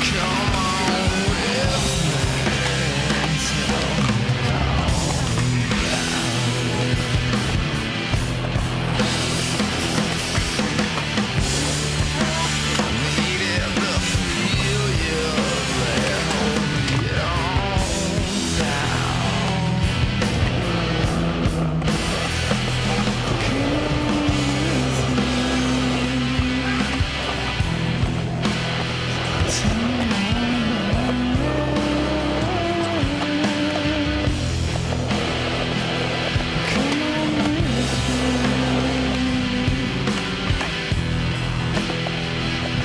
kill.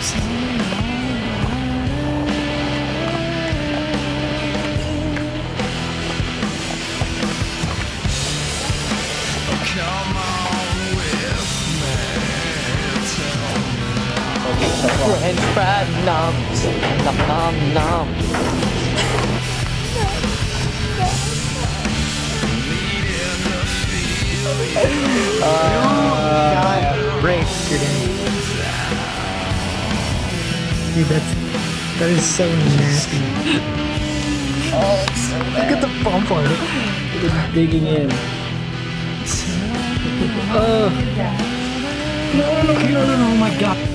French fried noms, nom nom nom. uh, God. Break your day. Dude, that's that is so nasty. Look at the bump on it. It's digging in. Oh. No, no, no, no, no, no,